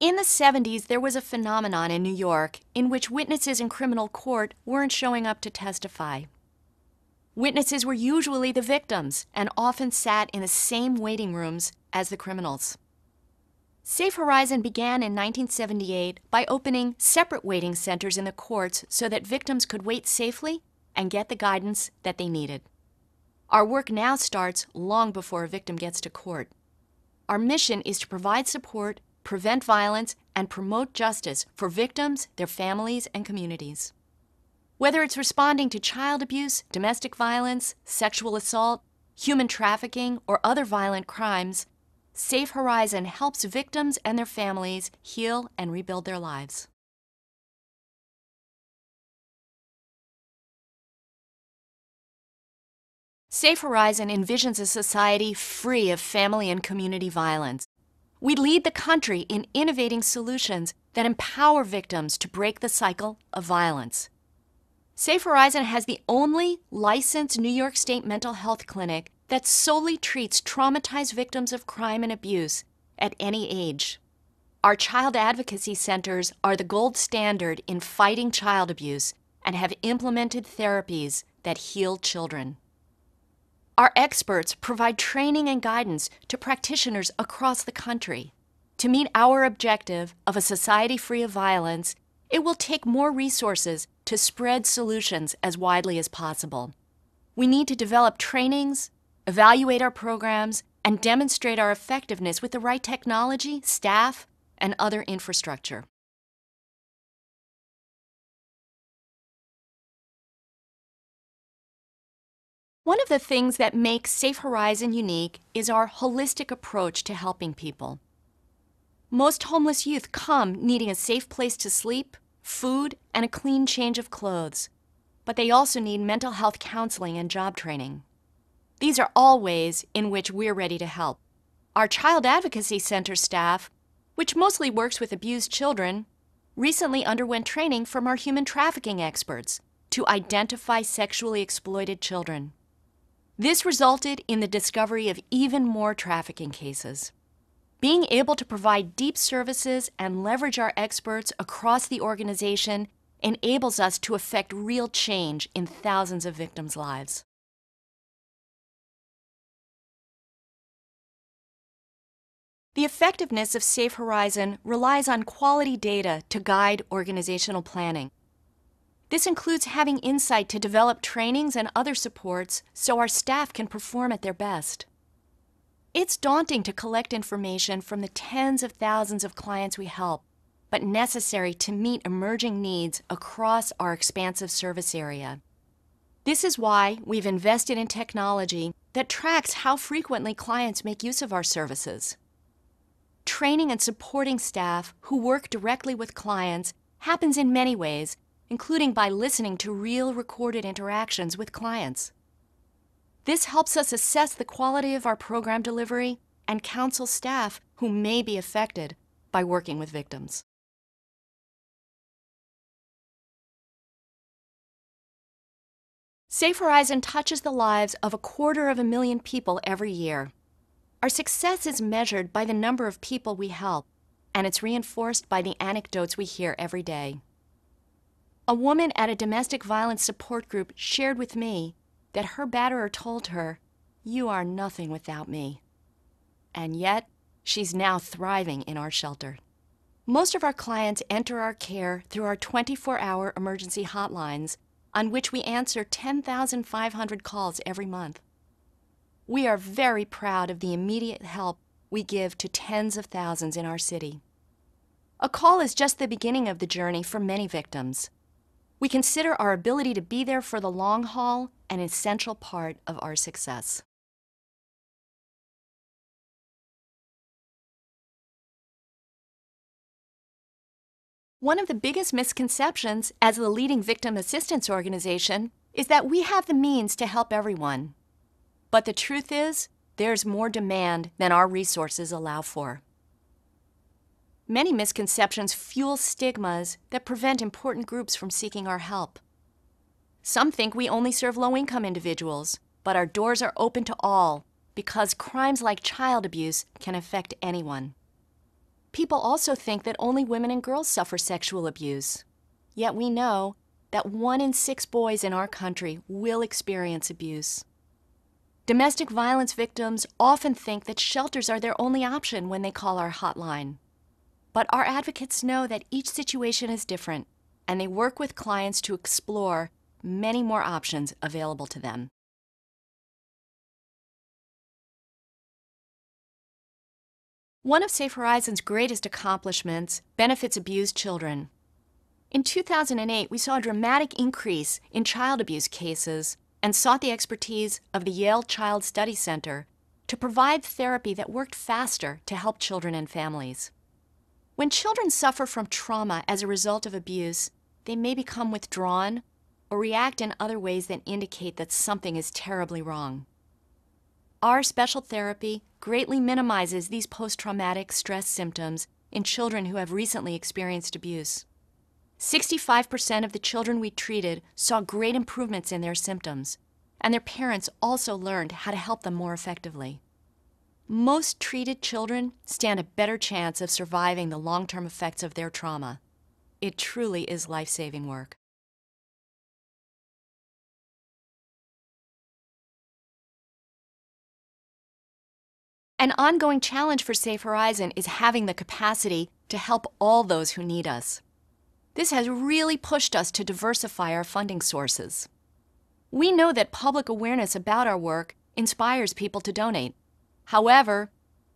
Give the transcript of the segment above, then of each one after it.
In the 70s, there was a phenomenon in New York in which witnesses in criminal court weren't showing up to testify. Witnesses were usually the victims and often sat in the same waiting rooms as the criminals. Safe Horizon began in 1978 by opening separate waiting centers in the courts so that victims could wait safely and get the guidance that they needed. Our work now starts long before a victim gets to court. Our mission is to provide support, prevent violence, and promote justice for victims, their families, and communities. Whether it's responding to child abuse, domestic violence, sexual assault, human trafficking, or other violent crimes, Safe Horizon helps victims and their families heal and rebuild their lives. Safe Horizon envisions a society free of family and community violence. We lead the country in innovating solutions that empower victims to break the cycle of violence. Safe Horizon has the only licensed New York State mental health clinic that solely treats traumatized victims of crime and abuse at any age. Our child advocacy centers are the gold standard in fighting child abuse and have implemented therapies that heal children. Our experts provide training and guidance to practitioners across the country. To meet our objective of a society free of violence, it will take more resources to spread solutions as widely as possible. We need to develop trainings, evaluate our programs, and demonstrate our effectiveness with the right technology, staff, and other infrastructure. One of the things that makes Safe Horizon unique is our holistic approach to helping people. Most homeless youth come needing a safe place to sleep, food, and a clean change of clothes, but they also need mental health counseling and job training. These are all ways in which we're ready to help. Our Child Advocacy Center staff, which mostly works with abused children, recently underwent training from our human trafficking experts to identify sexually exploited children. This resulted in the discovery of even more trafficking cases. Being able to provide deep services and leverage our experts across the organization enables us to effect real change in thousands of victims' lives. The effectiveness of Safe Horizon relies on quality data to guide organizational planning. This includes having insight to develop trainings and other supports so our staff can perform at their best. It's daunting to collect information from the tens of thousands of clients we help, but necessary to meet emerging needs across our expansive service area. This is why we've invested in technology that tracks how frequently clients make use of our services. Training and supporting staff who work directly with clients happens in many ways, including by listening to real recorded interactions with clients. This helps us assess the quality of our program delivery and counsel staff who may be affected by working with victims. Safe Horizon touches the lives of a quarter of a million people every year. Our success is measured by the number of people we help, and it's reinforced by the anecdotes we hear every day. A woman at a domestic violence support group shared with me that her batterer told her, You are nothing without me. And yet, she's now thriving in our shelter. Most of our clients enter our care through our 24 hour emergency hotlines, on which we answer 10,500 calls every month. We are very proud of the immediate help we give to tens of thousands in our city. A call is just the beginning of the journey for many victims. We consider our ability to be there for the long haul an essential part of our success. One of the biggest misconceptions as the leading victim assistance organization is that we have the means to help everyone. But the truth is, there's more demand than our resources allow for. Many misconceptions fuel stigmas that prevent important groups from seeking our help. Some think we only serve low income individuals, but our doors are open to all because crimes like child abuse can affect anyone. People also think that only women and girls suffer sexual abuse. Yet we know that one in six boys in our country will experience abuse. Domestic violence victims often think that shelters are their only option when they call our hotline. But our advocates know that each situation is different, and they work with clients to explore many more options available to them. One of Safe Horizons' greatest accomplishments benefits abused children. In 2008, we saw a dramatic increase in child abuse cases and sought the expertise of the Yale Child Study Center to provide therapy that worked faster to help children and families. When children suffer from trauma as a result of abuse, they may become withdrawn or react in other ways that indicate that something is terribly wrong. Our special therapy greatly minimizes these post traumatic stress symptoms in children who have recently experienced abuse. 65% of the children we treated saw great improvements in their symptoms, and their parents also learned how to help them more effectively. Most treated children stand a better chance of surviving the long term effects of their trauma. It truly is life saving work. An ongoing challenge for Safe Horizon is having the capacity to help all those who need us. This has really pushed us to diversify our funding sources. We know that public awareness about our work inspires people to donate. However,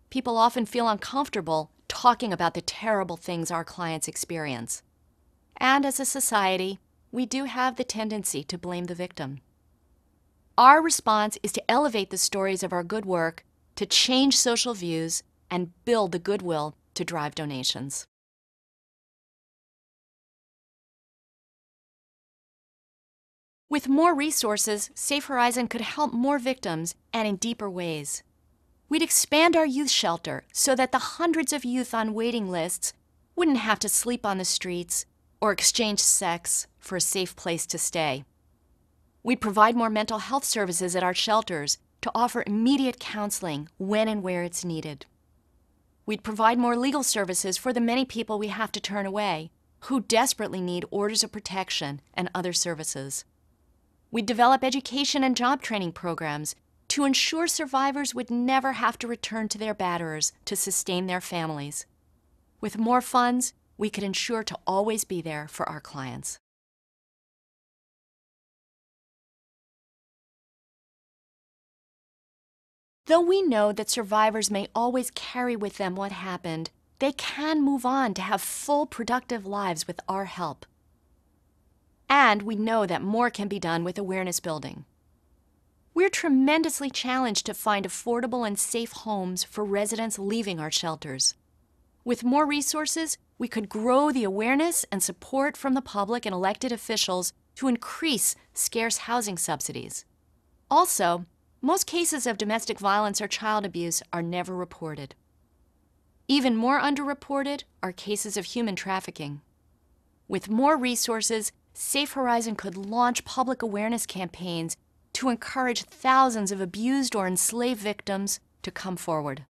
people often feel uncomfortable talking about the terrible things our clients experience. And as a society, we do have the tendency to blame the victim. Our response is to elevate the stories of our good work to change social views and build the goodwill to drive donations. With more resources, Safe Horizon could help more victims and in deeper ways. We'd expand our youth shelter so that the hundreds of youth on waiting lists wouldn't have to sleep on the streets or exchange sex for a safe place to stay. We'd provide more mental health services at our shelters to offer immediate counseling when and where it's needed. We'd provide more legal services for the many people we have to turn away who desperately need orders of protection and other services. We'd develop education and job training programs to ensure survivors would never have to return to their batterers to sustain their families. With more funds, we could ensure to always be there for our clients. Though we know that survivors may always carry with them what happened, they can move on to have full productive lives with our help. And we know that more can be done with awareness building. We're tremendously challenged to find affordable and safe homes for residents leaving our shelters. With more resources, we could grow the awareness and support from the public and elected officials to increase scarce housing subsidies. Also, most cases of domestic violence or child abuse are never reported. Even more underreported are cases of human trafficking. With more resources, Safe Horizon could launch public awareness campaigns to encourage thousands of abused or enslaved victims to come forward.